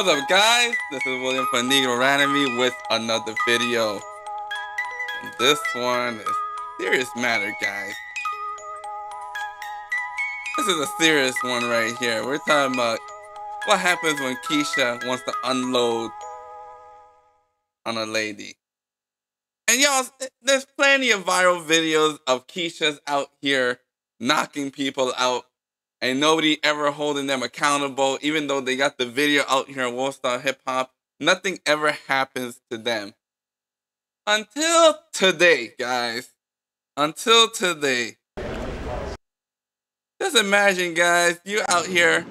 What's up guys? This is William from Negroranomy with another video. And this one is serious matter guys. This is a serious one right here. We're talking about what happens when Keisha wants to unload on a lady. And y'all, there's plenty of viral videos of Keisha's out here knocking people out and nobody ever holding them accountable, even though they got the video out here on World Star Hip Hop. Nothing ever happens to them. Until today, guys. Until today. Just imagine, guys, you out here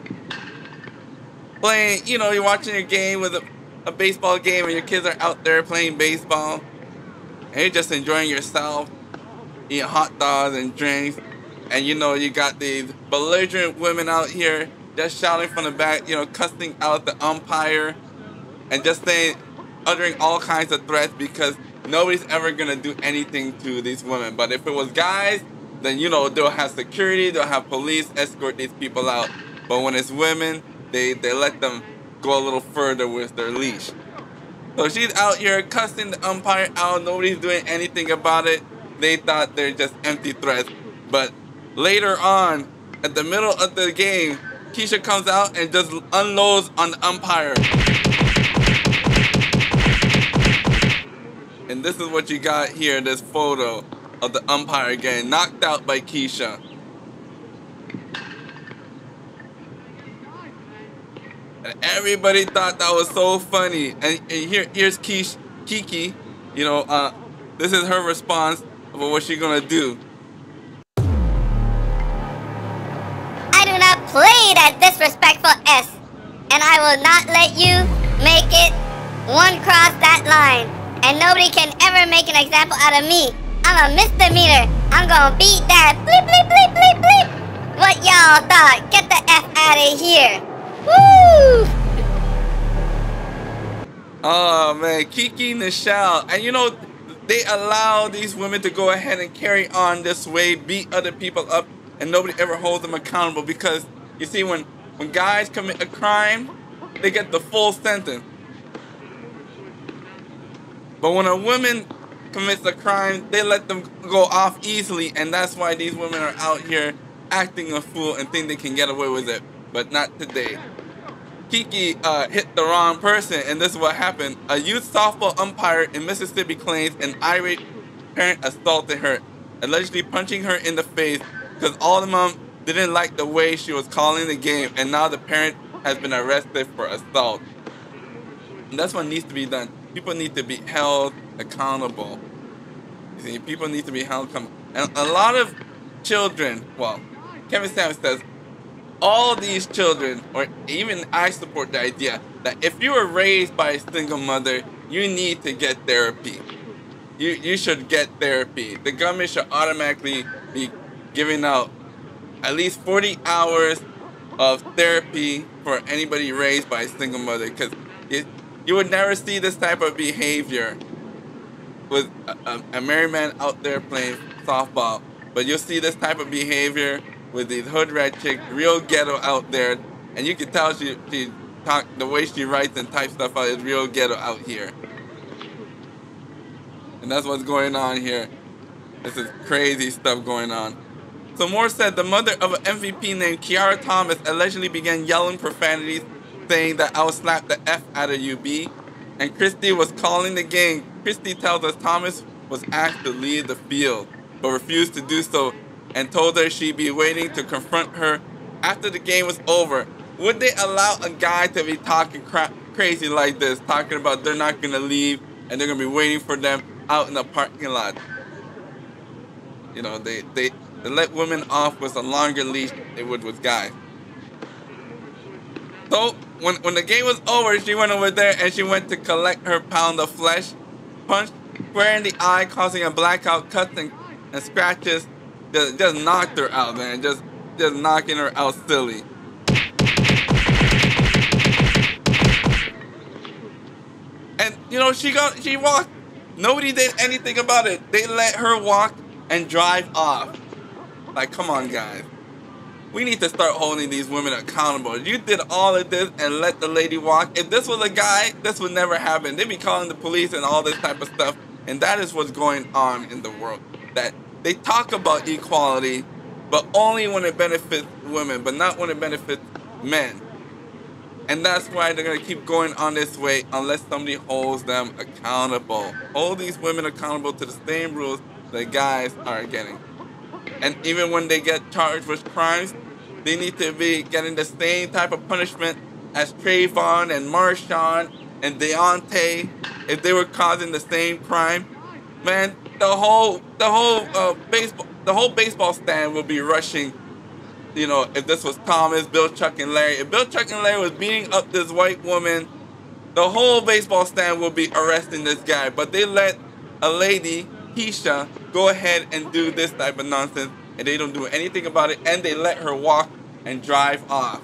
playing, you know, you're watching a game with a, a baseball game and your kids are out there playing baseball. And you're just enjoying yourself, eating hot dogs and drinks and you know you got these belligerent women out here just shouting from the back, you know, cussing out the umpire and just saying, uttering all kinds of threats because nobody's ever gonna do anything to these women. But if it was guys, then you know they'll have security, they'll have police escort these people out. But when it's women, they they let them go a little further with their leash. So she's out here cussing the umpire out. Nobody's doing anything about it. They thought they're just empty threats, but later on, at the middle of the game, Keisha comes out and just unloads on the umpire. And this is what you got here, in this photo of the umpire getting knocked out by Keisha. And everybody thought that was so funny. And, and here, here's Keish, Kiki, you know, uh, this is her response of what she's gonna do. That disrespectful S, and I will not let you make it one cross that line. And nobody can ever make an example out of me. I'm a misdemeanor. I'm gonna beat that. Bleep, bleep, bleep, bleep, bleep. What y'all thought? Get the F out of here. Woo! Oh man, Kiki Michelle. And you know, they allow these women to go ahead and carry on this way, beat other people up, and nobody ever holds them accountable because you see, when, when guys commit a crime, they get the full sentence. But when a woman commits a crime, they let them go off easily, and that's why these women are out here acting a fool and think they can get away with it. But not today. Kiki uh, hit the wrong person, and this is what happened. A youth softball umpire in Mississippi claims an irate parent assaulted her, allegedly punching her in the face because all the mom didn't like the way she was calling the game, and now the parent has been arrested for assault. And that's what needs to be done. People need to be held accountable. You see, people need to be held accountable. And a lot of children, well, Kevin Samuels says, all these children, or even I support the idea that if you were raised by a single mother, you need to get therapy. You, you should get therapy. The government should automatically be giving out at least 40 hours of therapy for anybody raised by a single mother because you would never see this type of behavior with a, a, married man out there playing softball. But you'll see this type of behavior with these hood rat chick, real ghetto out there. And you can tell she, she talk, the way she writes and types stuff out is real ghetto out here. And that's what's going on here. This is crazy stuff going on. So Moore said the mother of an MVP named Kiara Thomas allegedly began yelling profanities, saying that I will slap the F out of you, B. And Kristi was calling the game. Kristi tells us Thomas was asked to leave the field, but refused to do so and told her she'd be waiting to confront her after the game was over. Would they allow a guy to be talking crazy like this, talking about they're not going to leave and they're going to be waiting for them out in the parking lot? You know, they, they, they let women off with a longer leash than they would with guys. So when when the game was over, she went over there and she went to collect her pound of flesh, punched square in the eye, causing a blackout, cuts and, and scratches. Just, just knocked her out, man. Just just knocking her out silly. And you know she got she walked. Nobody did anything about it. They let her walk and drive off. Like, come on, guys. we need to start holding these women accountable. You did all of this and let the lady walk. If this was a guy, this would never happen. They'd be calling the police and all this type of stuff. And that is what's going on in the world. That they talk about equality, but only when it benefits women, but not when it benefits men. And that's why they're gonna keep going on this way unless somebody holds them accountable. Hold these women accountable to the same rules that guys are getting. And even when they get charged with crimes, they need to be getting the same type of punishment as Trayvon and Marshawn and Deontay if they were causing the same crime. Man, the whole the whole uh, baseball the whole baseball stand will be rushing. You know, if this was Thomas, Bill, Chuck, and Larry. If Bill, Chuck, and Larry was beating up this white woman, the whole baseball stand will be arresting this guy. But they let a lady Keisha go ahead and do this type of nonsense and they don't do anything about it and they let her walk and drive off.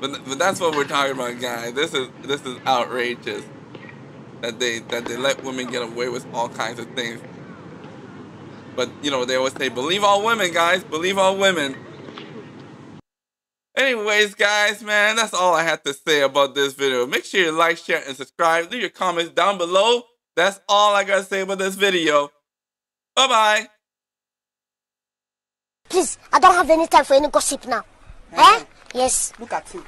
But, but that's what we're talking about, guys. This is this is outrageous that they that they let women get away with all kinds of things. But you know they always say, "Believe all women, guys. Believe all women." Anyways, guys, man, that's all I have to say about this video. Make sure you like, share, and subscribe. Leave your comments down below. That's all I gotta say about this video. Bye-bye. Please, I don't have any time for any gossip now. Eh? Yes. Look at you.